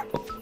Apple.